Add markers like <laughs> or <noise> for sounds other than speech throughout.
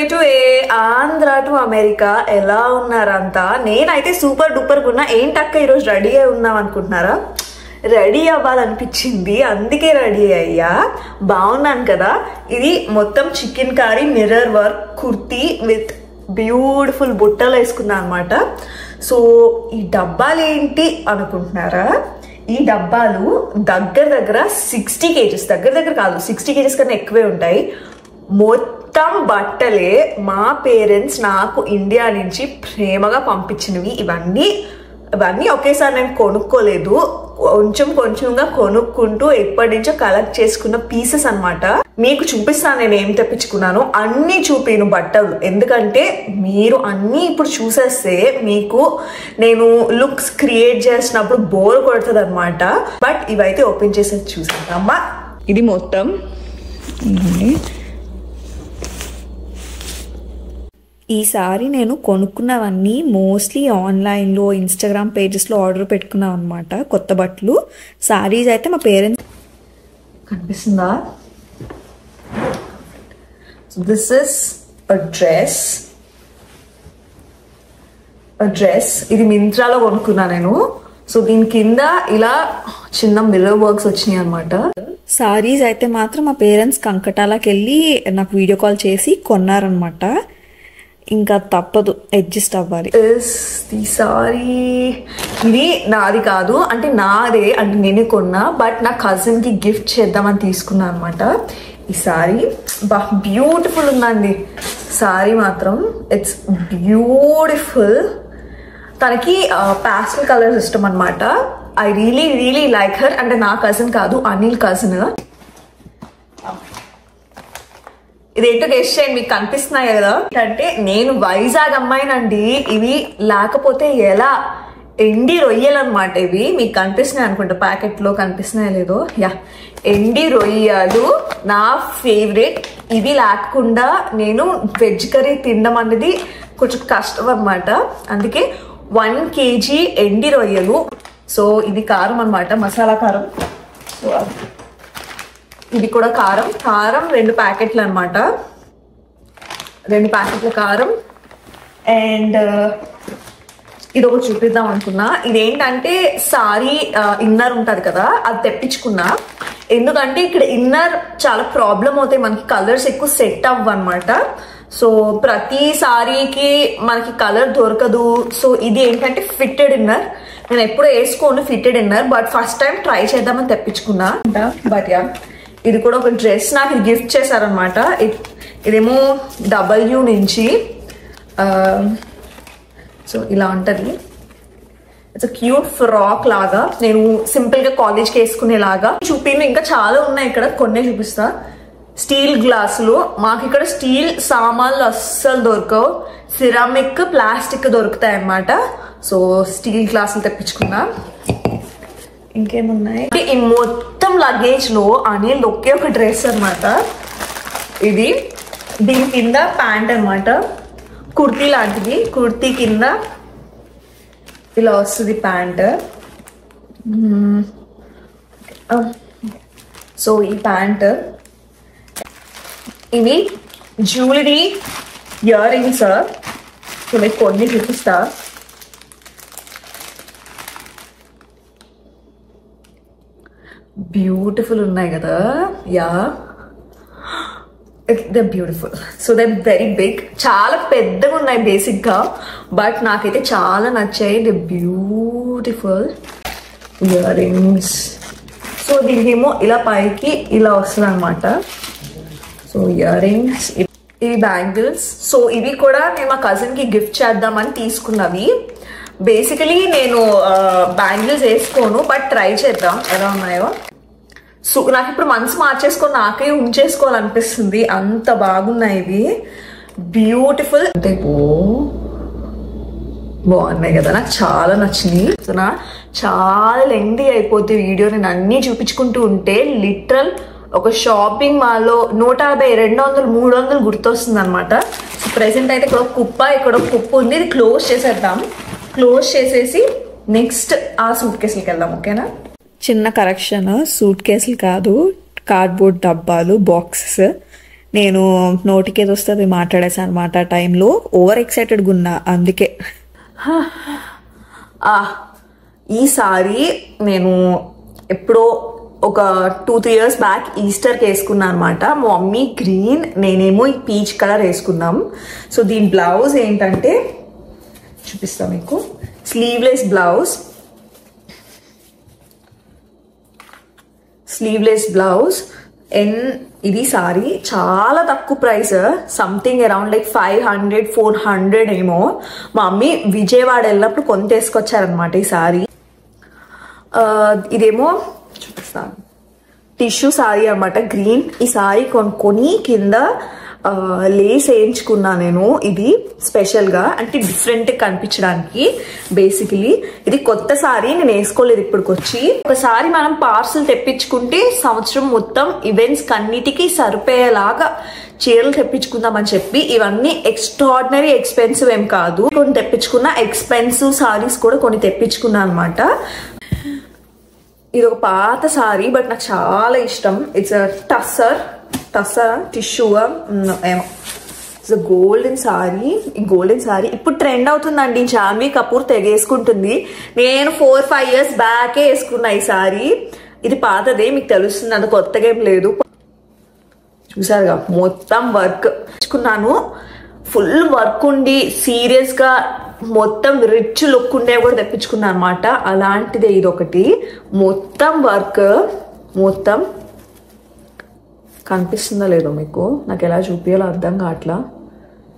A to A Andhra to America ఎలా ఉన్నారంతా? నేనైతే సూపర్ డూపర్ ఉన్నా ఏంటక్క ఈరోజు రెడీ అయి ఉన్నాం అనుకుంటున్నారా? రెడీ అవ్వాలనిపించింది. అందుకే రెడీ అయ్యా. బాగున్నాను కదా. ఇది మొత్తం chicken curry mirror work kurti with beautiful బుట్టలు వేసుకున్నాను అనమాట సో ఈ డబ్బాలు ఏంటి అనుకుంటున్నారా? ఈ డబ్బాలు దగ్గర దగ్గర సిక్స్టీ కేజెస్. దగ్గర దగ్గర కాదు సిక్స్టీ కేజెస్ కన్నా ఎక్కువే ఉంటాయి. మొత్తం మొత్తం బట్టలే మా పేరెంట్స్ నాకు ఇండియా నుంచి ప్రేమగా పంపించినవి. ఇవన్నీ ఇవన్నీ ఒకేసారి నేను కొనుక్కోలేదు. కొంచెం కొంచెంగా కొనుక్కుంటూ ఎప్పటి నుంచో కలెక్ట్ చేసుకున్న పీసెస్ అనమాట మీకు చూపిస్తాను నేను ఏం తెప్పించుకున్నాను. అన్ని చూపిను బట్టలు. ఎందుకంటే మీరు అన్నీ ఇప్పుడు చూసేస్తే మీకు నేను లుక్స్ క్రియేట్ చేసినప్పుడు బోర్ కొడుతుంది అనమాట బట్ ఇవైతే ఓపెన్ చేసేది చూసాను అమ్మా ఇది మొత్తం. ఈసారి నేను కొనుక్కున్నవన్నీ మోస్ట్లీ ఆన్లైన్లో ఇన్స్టాగ్రామ్ పేజెస్లో ఆర్డర్ పెట్టుకున్నాం అనమాట కొత్త బట్టలు. సారీస్ అయితే మా పేరెంట్స్ కనిపిస్తుందా? This is a dress dress ఇది మింత్రాలో కొనుక్కున్నా నేను. సో దీని కింద ఇలా చిన్న మిర్రర్ వర్క్స్ వచ్చినాయి అనమాట సారీస్ అయితే మాత్రం మా పేరెంట్స్ కంకటాలకు వెళ్ళి నాకు వీడియో కాల్ చేసి కొన్నారనమాట ఇంకా తప్పదు అడ్జస్ట్ అవ్వాలి. ఈ సారీ ఇది నాది కాదు అంటే నాదే అంటే నేనే కొన్నా బట్ నా కజిన్కి గిఫ్ట్ చేద్దామని తీసుకున్నా అనమాట ఈ సారీ బా బ్యూటిఫుల్ ఉందండి. సారీ మాత్రం ఇట్స్ బ్యూటిఫుల్ తనకి ప్యాస్టల్ కలర్స్ ఇష్టం అనమాట I really really like her అంటే నా కజిన్ కాదు అనిల్ కజిన్ ఇదేంటో గెస్ట్ చేయండి మీకు కనిపిస్తున్నాయి కదా? అంటే నేను వైజాగ్ అమ్మాయినండి. ఇవి లేకపోతే ఎలా? ఎండి రొయ్యలు అనమాట ఇవి. మీకు కనిపిస్తున్నాయి అనుకుంటా? ప్యాకెట్లో కనిపిస్తున్నాయో లేదో? యా. ఎండి రొయ్యలు నా ఫేవరెట్ ఇవి లేకుండా నేను వెజ్ కర్రీ తినడం అనేది కొంచెం కష్టం అనమాట అందుకే వన్ కేజీ ఎండి రొయ్యలు. సో ఇది కారం అనమాట మసాలా కారం. సో ఇది కూడా కారం. కారం రెండు ప్యాకెట్లు అనమాట రెండు ప్యాకెట్ల కారం. అండ్ uh, ఇది ఒకటి చూపిద్దాం అనుకున్నా. ఇదేంటంటే సారీ uh, ఇన్నర్ ఉంటుంది కదా అది తెప్పించుకున్నా. ఎందుకంటే ఇక్కడ ఇన్నర్ చాలా ప్రాబ్లం అవుతాయి. మనకి కలర్స్ ఎక్కువ సెట్ అవ్వ అనమాట సో ప్రతి సారీకి మనకి కలర్ దొరకదు. సో ఇది ఏంటంటే ఫిట్టెడ్ ఇన్నర్. నేను ఎప్పుడు వేసుకోను fitted inner but first time try చేద్దామని తెప్పించుకున్నా. బట్ యా ఇది కూడా ఒక డ్రెస్ నాకు ఇది గిఫ్ట్ చేశారనమాట ఇదేమో డబల్యూ నుంచి సో ఇలా ఉంటుంది. ఇట్స్ క్యూట్ ఫ్రాక్ లాగా. నేను సింపుల్గా కాలేజ్కి వేసుకునేలాగా. చూపిన ఇంకా చాలా ఉన్నాయి ఇక్కడ కొన్నే చూపిస్తా. స్టీల్ గ్లాసులు. మాకు ఇక్కడ స్టీల్ సామాన్లు అస్సలు దొరకవు. సిరామిక్ ప్లాస్టిక్ దొరుకుతాయి అన్నమాట సో స్టీల్ గ్లాసులు తెప్పించుకున్నా. ఇంకేమున్నాయి? ఈ మొత్తం లగేజ్లో అనిల్ ఒకే ఒక డ్రెస్ అనమాట ఇది దీని కింద ప్యాంట్ అనమాట కుర్తీ లాంటిది. కుర్తీ కింద ఇలా వస్తుంది ప్యాంట్. సో ఈ ప్యాంట్. ఇవి జ్యువెలరీ ఇయర్ రింగ్స్ మీకు కొన్ని చూపిస్తా. బ్యూటిఫుల్ ఉన్నాయి కదా. Ya they beautiful so they very big చాలా పెద్దగా ఉన్నాయి బేసిక్గా బట్ నాకైతే చాలా నచ్చాయి. They beautiful earrings so దీనికేమో ఇలా పైకి ఇలా వస్తుంది అనమాట సో ఇయర్ రింగ్స్ ఇవి బ్యాంగిల్స్. సో ఇవి కూడా నేను మా కజిన్కి గిఫ్ట్ చేద్దామని తీసుకున్నవి. బేసికలీ నేను బ్యాంగిల్స్ వేసుకోను బట్ ట్రై చేద్దాం. ఎలా ఉన్నాయో. సో నాకు ఇప్పుడు మనసు మార్చేసుకొని నాకే ఉంచేసుకోవాలనిపిస్తుంది. అంత బాగున్నాయి ఇవి. బ్యూటిఫుల్ అంటే ఓ బాగున్నాయి కదా. నాకు చాలా నచ్చినాయి. నా చాలా లెంగ్దీ అయిపోతే వీడియో నేను అన్నీ చూపించుకుంటూ ఉంటే లిటరల్ ఒక షాపింగ్ మాల్లో నూట యాభై రెండు వందలు మూడు వందలు గుర్తొస్తుంది అనమాట సో ప్రెసెంట్ అయితే ఇక్కడ ఒక కుప్ప ఇక్కడ ఒక కుప్ప ఉంది. ఇది క్లోజ్ చేసేద్దాం. క్లోజ్ చేసేసి నెక్స్ట్ ఆ సూట్ కేసులకి వెళ్దాం ఓకేనా చిన్న కరెక్షన్ సూట్ కేసులు కాదు. కార్డ్బోర్డ్ డబ్బాలు బాక్సెస్ నేను నోటికి ఏది వస్తుంది మాట్లాడేసాను అనమాట ఆ టైంలో ఓవర్ ఎక్సైటెడ్గా ఉన్నా అందుకే. <laughs> ఆ, ఈ సారీ నేను ఎప్పుడో ఒక టూ త్రీ ఇయర్స్ బ్యాక్ ఈస్టర్కి వేసుకున్నాను అనమాట మా మమ్మీ గ్రీన్ నేనేమో ఈ పీచ్ కలర్ వేసుకున్నాం సో దీని బ్లౌజ్ ఏంటంటే చూపిస్తా మీకు. స్లీవ్లెస్ బ్లౌజ్ స్లీవ్లెస్ బ్లౌజ్ ఎన్ ఇది సారీ చాలా తక్కువ price something around like five hundred four hundred ఏమో. మా మమ్మీ విజయవాడ వెళ్ళినప్పుడు కొంత వేసుకొచ్చారనమాట ఈ సారీ uh, ఇదేమో చూపిస్తాను. టిష్యూ సారీ అనమాట గ్రీన్. ఈ సారీ కొనుక్కొని కింద లేస్ వేయించుకున్నా నేను. ఇది స్పెషల్గా అంటే డిఫరెంట్ కనిపించడానికి. బేసికలీ ఇది కొత్త సారీ నేను వేసుకోలేదు ఇప్పటికొచ్చి. ఒకసారి మనం పార్సల్ తెప్పించుకుంటే సంవత్సరం మొత్తం ఈవెంట్స్ కన్నిటికి సరిపోయేలాగా చీరలు తెప్పించుకుందామని చెప్పి ఇవన్నీ ఎక్స్ట్రాడినరీ ఎక్స్పెన్సివ్ ఏం కాదు. కొన్ని తెప్పించుకున్న ఎక్స్పెన్సివ్ సారీస్ కూడా కొన్ని తెప్పించుకున్నా అనమాట ఇది ఒక పాత సారీ బట్ నాకు చాలా ఇష్టం. ఇట్స్ టస్సర్ టస్సర్ టిష్యూ ఏమో. ఇట్స్ గోల్డెన్ సారీ ఈ గోల్డెన్ సారీ ఇప్పుడు ట్రెండ్ అవుతుందండి. జాన్వీ కపూర్ తెగేసుకుంటుంది. నేను ఫోర్ ఫైవ్ ఇయర్స్ బ్యాకే వేసుకున్నా ఈ సారీ ఇది పాతదే మీకు తెలుస్తుంది. అంత కొత్తగా ఏం లేదు. చూసారుగా మొత్తం వర్క్ తెచ్చుకున్నాను. ఫుల్ వర్క్ ఉండి సీరియస్గా మొత్తం రిచ్ లుక్ ఉండే కూడా తెప్పించుకున్నా అనమాట అలాంటిదే ఇది ఒకటి మొత్తం వర్క్ మొత్తం కనిపిస్తుందో లేదో మీకు. నాకు ఎలా చూపించాలో అర్థం కావట్లా.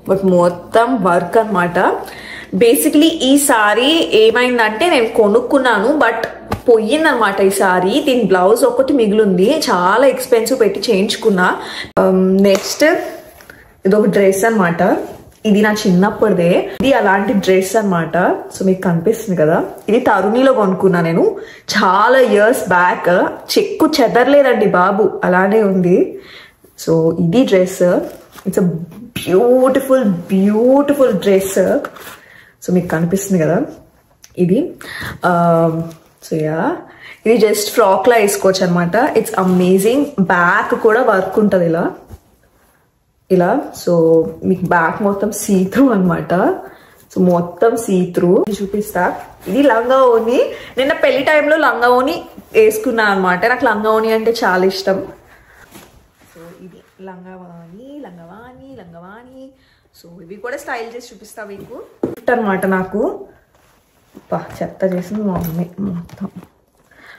బట్ మొత్తం వర్క్ అన్నమాట. బేసిక్లీ ఈ సారీ ఏమైందంటే నేను కొనుక్కున్నాను బట్ పోయిందనమాట ఈ సారీ దీని బ్లౌజ్ ఒకటి మిగిలింది. చాలా ఎక్స్పెన్సివ్ పెట్టి చేయించుకున్నా. నెక్స్ట్ ఇది ఒక డ్రెస్ అనమాట ఇది నా చిన్నప్పుడుదే ఇది అలాంటి డ్రెస్ అన్నమాట. సో మీకు కనిపిస్తుంది కదా. ఇది తరుణిలో కొనుక్కున్నా నేను. చాలా ఇయర్స్ బ్యాక్ చెక్కు చెదరలేదండి బాబు. అలానే ఉంది. సో ఇది dress. It's a beautiful beautiful dress so మీకు కనిపిస్తుంది కదా. ఇది. Um, సో యా ఇది జస్ట్ ఫ్రాక్లా వేసుకోవచ్చు అనమాట ఇట్స్ అమేజింగ్ బ్యాక్ కూడా వర్క్ ఉంటుంది ఇలా. ఇలా సో మీకు బ్యాక్ మొత్తం సీ త్రూ అనమాట సో మొత్తం సీ త్రూ చూపిస్తా. ఇది లంగా ఓని నిన్న పెళ్ళి టైంలో లంగా ఓని వేసుకున్నా అనమాట నాకు లంగా ఓని అంటే చాలా ఇష్టం. సో ఇది లంగవాణి లంగవాణి లంగవాణి సో ఇవి కూడా స్టైల్ చేసి చూపిస్తా మీకు. అనమాట నాకు. బా చెత్త చేసింది మా మమ్మీ మొత్తం.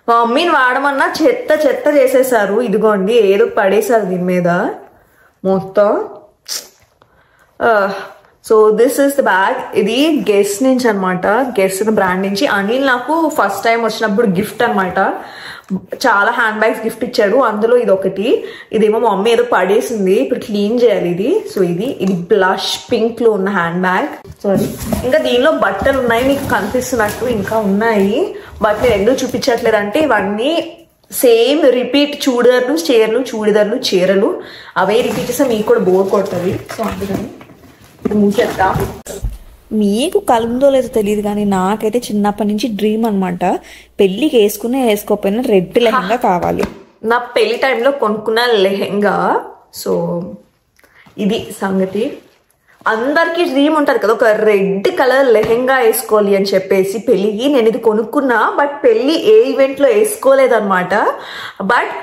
మా మమ్మీని వాడమన్నా చెత్త చెత్త చేసేసారు. ఇదిగోండి ఏదో పడేసారు దీని మీద. మొత్తం. So this is the bag ఇది గెస్ నుంచి అనమాట గెస్ బ్రాండ్ నుంచి. అనిల్ నాకు ఫస్ట్ టైం వచ్చినప్పుడు గిఫ్ట్ అనమాట చాలా హ్యాండ్ బ్యాగ్స్ గిఫ్ట్ ఇచ్చాడు. అందులో ఇది ఒకటి. ఇదేమో మా మమ్మీ ఏదో పడేసింది. ఇప్పుడు క్లీన్ చేయాలి ఇది. సో ఇది ఇది బ్లష్ పింక్లో ఉన్న హ్యాండ్ బ్యాగ్ సారీ ఇంకా దీనిలో బట్టలు ఉన్నాయి. మీకు కనిపిస్తున్నట్టు ఇంకా ఉన్నాయి. బట్ నేను ఎందుకు చూపించట్లేదు అంటే ఇవన్నీ సేమ్ రిపీట్ చూడర్లు చీరలు చూడిదర్లు చీరలు అవే రిపీట్ చేస్తే మీకు కూడా బోర్ కొడుతుంది. సో అందుకని మూసేద్దాం మీకు కలుందో లేదో తెలియదు కానీ నాకైతే చిన్నప్పటి నుంచి డ్రీమ్ అనమాట పెళ్ళికి వేసుకునే వేసుకోకపోయినా రెడ్ లెహంగా కావాలి. నా పెళ్ళి టైంలో కొనుక్కున్న లెహంగా. సో ఇది సంగతి. అందరికీ డ్రీమ్ ఉంటుంది కదా ఒక రెడ్ కలర్ లెహెంగా వేసుకోవాలి అని చెప్పేసి పెళ్ళికి నేను ఇది కొనుక్కున్నా బట్ పెళ్ళి ఏ ఈవెంట్లో వేసుకోలేదన్నమాట. బట్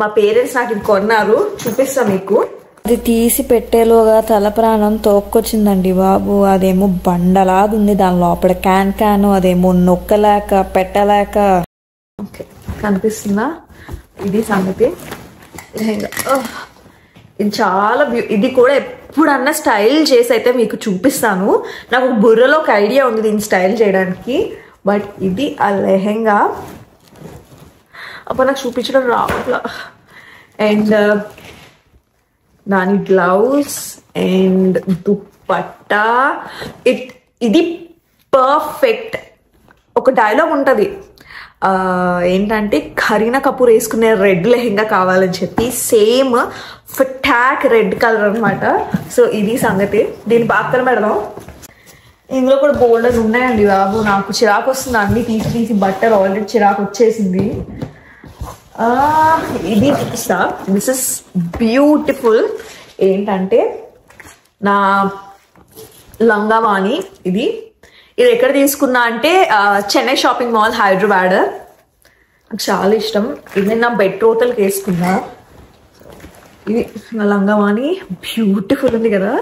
మా పేరెంట్స్ నాకు ఇది కొన్నారు చూపిస్తా మీకు. అది తీసి పెట్టేలోగా తల ప్రాణం తోక్కొచ్చిందండి బాబు. అదేమో బండలాగా ఉంది దాని లోపల క్యాన్ క్యాన్ అదేమో నొక్కలేక పెట్టలేక. ఓకే కనిపిస్తుందా? ఇది సంగతి. లెహంగా. ఇది చాలా బ్యూ ఇది కూడా ఎప్పుడన్నా స్టైల్ చేసి అయితే మీకు చూపిస్తాను. నాకు బుర్రలో ఒక ఐడియా ఉంది దీన్ని స్టైల్ చేయడానికి. బట్ ఇది ఆ లెహెంగా. అప్పుడు నాకు చూపించడం రావట్లా. అండ్ దాని గ్లౌజ్ అండ్ దుప్పట్టా. ఇట్ ఇది పర్ఫెక్ట్. ఒక డైలాగ్ ఉంటుంది. ఏంటంటే కరీనా కపూర్ వేసుకునే రెడ్ లెహెంగా కావాలని చెప్పి సేమ్ ఫటాక్ రెడ్ కలర్ అనమాట సో ఇది సంగతి. దీని పక్కన పెడదాం. ఇందులో కూడా బోల్డర్ ఉన్నాయండి బాబు. నాకు చిరాకు వస్తుంది. అన్ని తీసి తీసి బట్టలు ఆల్రెడీ చిరాకు వచ్చేసింది. ఇది చూస్తా దిస్ ఇస్ బ్యూటిఫుల్ ఏంటంటే నా లంగావాణి. ఇది ఇది ఎక్కడ తీసుకున్నా అంటే చెన్నై షాపింగ్ మాల్ హైదరాబాద్. నాకు చాలా ఇష్టం. ఇది నేను నా బెడ్ రోతలకి వేసుకున్నా. ఇది నా లంగమాని బ్యూటిఫుల్ ఉంది కదా.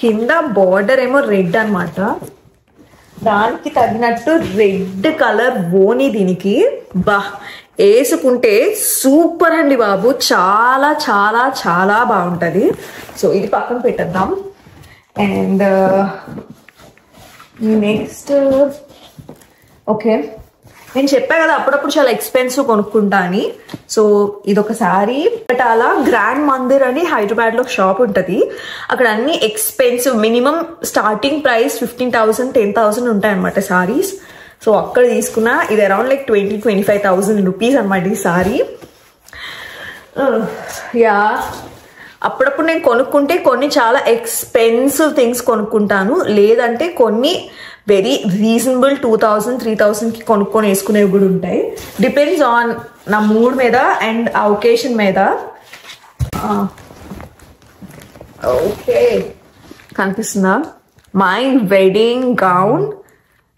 కింద బార్డర్ ఏమో రెడ్ అనమాట దానికి తగినట్టు రెడ్ కలర్ బోని దీనికి. బా వేసుకుంటే సూపర్ అండి బాబు. చాలా చాలా చాలా బాగుంటుంది. సో ఇది పక్కన పెట్టేద్దాం. అండ్ నెక్స్ట్ ఓకే నేను చెప్పా కదా అప్పుడప్పుడు చాలా ఎక్స్పెన్సివ్ కొనుక్కుంటా అని. సో ఇది ఒక శారీ. బట్ అలా గ్రాండ్ మందిర్ అని హైదరాబాద్లో షాప్ ఉంటుంది. అక్కడ అన్ని expensive minimum starting price fifteen thousand ten thousand ఉంటాయి అనమాట సారీస్ సో అక్కడ తీసుకున్న ఇది around like twenty twenty five thousand rupees అనమాట ఈ సారీ యా uh, అప్పుడప్పుడు నేను కొనుక్కుంటే కొన్ని చాలా ఎక్స్పెన్సివ్ థింగ్స్ కొనుక్కుంటాను. లేదంటే కొన్ని very reasonable two thousand three థౌజండ్కి కొనుక్కొని వేసుకునేవి కూడా ఉంటాయి. డిపెండ్స్ ఆన్ నా మూడ్ మీద అండ్ ఆ ఒకేషన్ మీద. ఓకే కనిపిస్తుందా? మై వెడ్డింగ్ గౌన్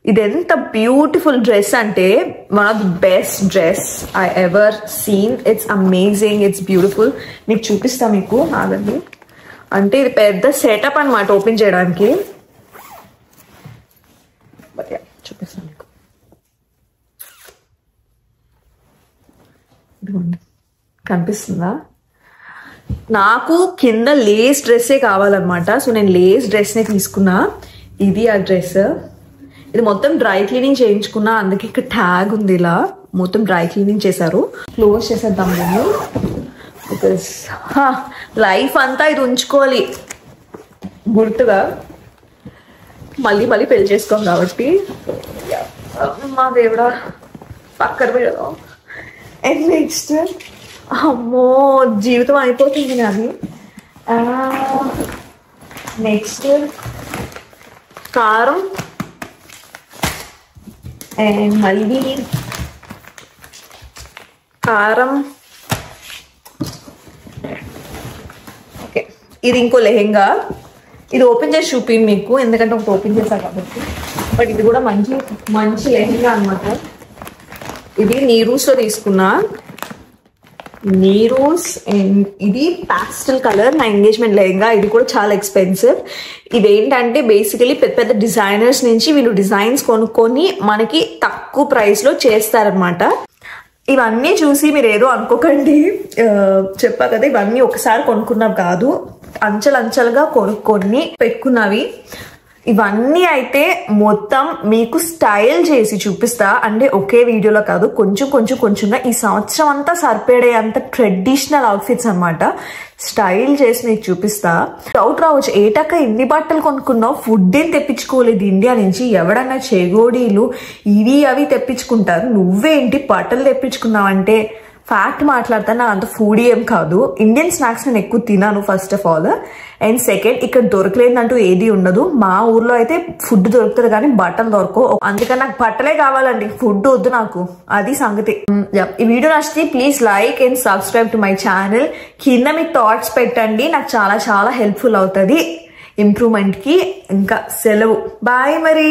ఇది ఎంత బ్యూటిఫుల్ డ్రెస్ అంటే one of the best dress I ever seen it's amazing it's beautiful మీకు చూపిస్తా మీకు ఆగండి. అంటే ఇది పెద్ద సెటప్ అన్నమాట ఓపెన్ చేయడానికి. చూపిస్తాను మీకు. కనిపిస్తుందా? నాకు కింద లేస్ డ్రెస్సే కావాలన్నమాట. సో నేను లేస్ డ్రెస్నే తీసుకున్నా. ఇది ఆ డ్రెస్ ఇది మొత్తం డ్రై క్లీనింగ్ చేయించుకున్నా అందుకే ఇక్కడ ట్యాగ్ ఉంది ఇలా. మొత్తం డ్రై క్లీనింగ్ చేశారు. క్లోజ్ చేసేద్దాం నేను బికాస్ లైఫ్ అంతా ఇది ఉంచుకోవాలి. గుర్తుగా. మళ్ళీ మళ్ళీ పెళ్ళి చేసుకోం కాబట్టి. మా దేవుడా పక్కన పెడదాం. అండ్ నెక్స్ట్ అమ్మో జీవితం అయిపోతుంది కానీ. Ah, నెక్స్ట్ కారం. మళ్ళీ కారం. ఓకే. ఇది ఇంకో లెహెంగా. ఇది ఓపెన్ చేసి చూపి మీకు. ఎందుకంటే ఒకటి ఓపెన్ చేశాను కాబట్టి. బట్ ఇది కూడా మంచి మంచి లెహెంగా అనమాట ఇది నీరూస్లో తీసుకున్నా. నీరోస్ అండ్ ఇది పాస్టల్ కలర్ నా ఎంగేజ్మెంట్ లెహంగా ఇది కూడా చాలా ఎక్స్పెన్సివ్ ఇదేంటంటే బేసికలీ పెద్ద పెద్ద డిజైనర్స్ నుంచి వీళ్ళు డిజైన్స్ కొనుక్కొని మనకి తక్కువ ప్రైస్లో చేస్తారనమాట ఇవన్నీ చూసి మీరు ఏదో అనుకోకండి. చెప్పా కదా ఇవన్నీ ఒకసారి కొనుక్కున్నవి కాదు. అంచెలంచెలుగా కొనుక్కొని పెట్టుకున్నవి. ఇవన్నీ అయితే మొత్తం మీకు స్టైల్ చేసి చూపిస్తా. అంటే ఒకే వీడియోలో కాదు కొంచెం కొంచెం కొంచెంగా ఈ సంవత్సరం అంతా సరిపడే అంత ట్రెడిషనల్ అవుట్ఫిట్స్ అన్నమాట. స్టైల్ చేసి నీకు చూపిస్తా. డౌట్ రావచ్చు ఏటక్క ఎన్ని బట్టలు కొనుక్కున్నావు? ఫుడ్ ఏం తెప్పించుకోలేదు. ఇండియా నుంచి ఎవడన్నా చెగోడీలు ఇవి అవి తెప్పించుకుంటారు. నువ్వేంటి బట్టలు తెప్పించుకున్నావు అంటే ఫ్యాక్ట్ మాట్లాడతాను నాకు అంత ఫుడీ ఏం కాదు. ఇండియన్ స్నాక్స్ నేను ఎక్కువ తినాను first of all and second ఇక్కడ దొరకలేదంటూ ఏది ఉండదు. మా ఊర్లో అయితే ఫుడ్ దొరుకుతుంది కానీ బట్టలు దొరకవు. అందుకని నాకు బట్టలే కావాలండి. ఫుడ్ వద్దు నాకు. అది సంగతి. Mm, ఈ వీడియో నచ్చితే please like and subscribe to my channel కింద మీ థాట్స్ పెట్టండి. నాకు చాలా చాలా హెల్ప్ఫుల్ అవుతుంది. ఇంప్రూవ్మెంట్కి ఇంకా సెలవు. బాయ్ మరి.